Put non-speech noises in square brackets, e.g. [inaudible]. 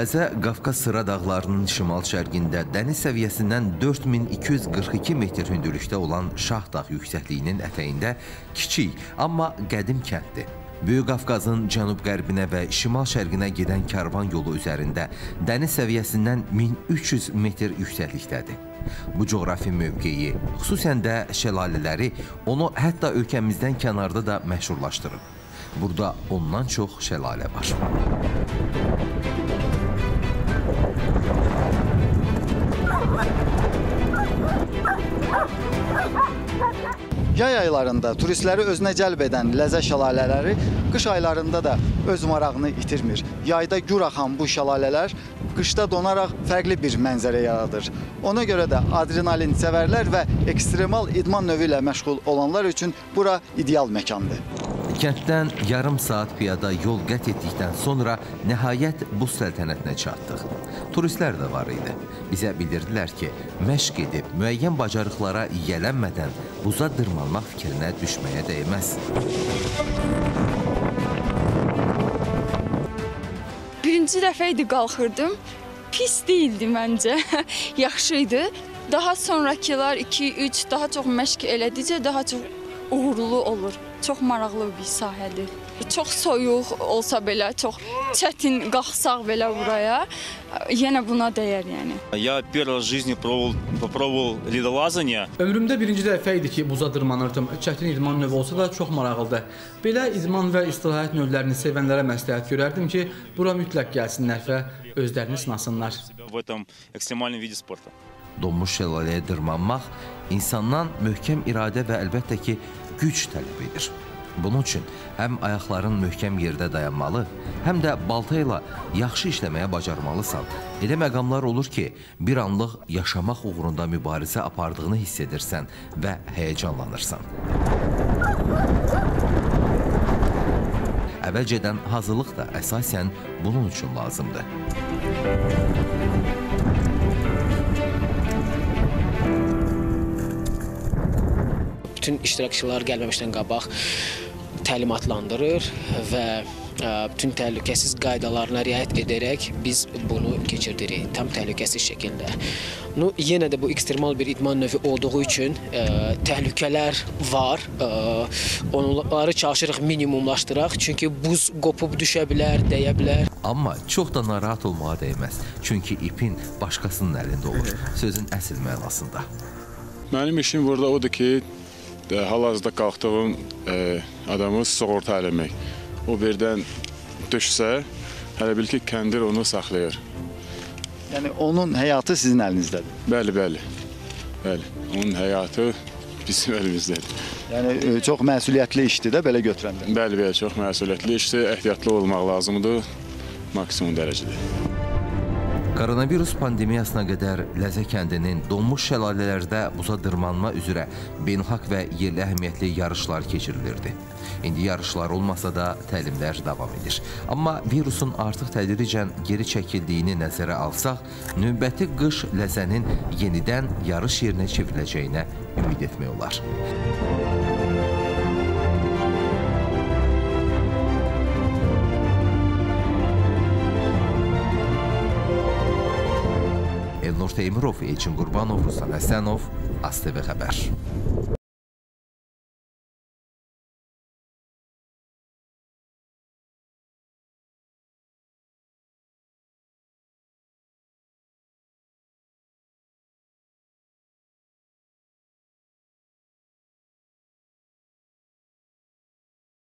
Ləzə Qafqaz sıra dağlarının şimal-şərqində dəniz səviyyəsindən 4242 metr hündürlükdə olan Şahdağ yüksəkliyinin ətəyində kiçik, amma qədim kənddir. Böyük Qafqazın cənub-qərbinə və şimal-şərqinə gedən karvan yolu üzərində dəniz səviyyəsindən 1300 metr yüksəklikdədir. Bu coğrafi mövqeyi, xüsusən də şəlalələri onu hətta ölkəmizdən kənarda da məşhurlaşdırıb. Burada ondan çox şəlalə var. Yay aylarında turistləri özünə cəlb edən ləzə şəlalələri qış aylarında da öz marağını itirmir. Yayda gür axan bu şəlalələr qışda donaraq fərqli bir mənzərə yaradır. Ona görə də adrenalin sevərlər və ekstremal idman növü ilə məşğul olanlar üçün bura ideal məkandır. Kənddən yarım saat piyada yol qət etdikdən sonra nəhayət buz səltənətinə çatdıq. Turistlər də var idi. Bizə bildirdilər ki, məşq edib müəyyən bacarıqlara yiyələnmədən buza dırmanmaq fikrinə düşməyə dəyməz. Birinci dəfə idi qalxırdım. Pis değildi məncə. [laughs] Yaxşı idi. Daha sonrakılar 2-3 daha çox məşq elədikcə daha çox uğurlu olur. Çox maraqlı bir sahədir. Çox soyuq olsa belə, çox çətin qalxsaq belə buraya, yenə buna dəyər yəni. Я первый раз в жизни пробовал, попробовал ледолазание. Ömrümdə birinci dəfə idi ki, buza dırmanırdım. Çətin idman növü olsa da çox maraqlıdır. Belə idman və istirahət növlərini sevənlərə məsləhət görərdim ki, bura mütləq gəlsinlər və özlərini sınasınlar. себя в этом экстремальном виде спорта. Donmuş şəlaləyə dırmanmaq insandan möhkəm iradə və əlbəttə ki, güc tələb edir. Bunun üçün həm ayaqların möhkəm yerdə dayanmalı, həm də balta ilə yaxşı işləməyə bacarmalısan. Elə məqamlar olur ki, bir anlıq yaşamaq uğrunda mübarizə apardığını hiss edirsən və həyəcanlanırsan. Əvvəlcədən hazırlıq da əsasən bunun üçün lazımdır. Bütün iştirakçılar gəlməmişdən qabaq təlimatlandırır və ə, bütün təhlükəsiz qaydalarına riayət edərək biz bunu keçirdirik tam təhlükəsiz şəkildə. Ну, yenə də bu ekstremal bir idman növü olduğu üçün ə, təhlükələr var. Ə, onları çalışırıq minimumlaşdıraq, çünki buz qopub düşə bilər, dəyə bilər. Amma çox da narahat olmağa dəyməz. Çünki ipin başqasının əlində olur. Sözün əsl mənasında. Mənim işim burada odur ki, e, hal-hazırda qalxdığım adamı sığorta eləmək. O birdən düşsə, hələ bil ki, kəndir onu saxlayır. Yəni onun həyatı sizin əlinizdədir. Bəli, bəli. Bəli. Onun həyatı bizim [laughs] əlimizdədir. Yəni çox məsuliyyətli işdir də belə götürəndə. Bəli, bəli, çox məsuliyyətli işdir, ehtiyatlı olmaq lazımdır maksimum dərəcədə. Koronavirus pandemiyasına qədər Ləzə kəndinin donmuş şəlalələrdə buza dırmanma üzrə beynəlxalq və yerli əhəmiyyətli yarışlar keçirilirdi. İndi yarışlar olmasa da təlimlər davam edir. Amma virusun artıq tədricən geri çəkildiyini nəzərə alsaq, növbəti qış Ləzənin yenidən yarış yerinə çevriləcəyinə ümid etmək olar. Elnur Teymurov, Elçin Qurbanov, Ruslan Həsənov, ASTV xəbər.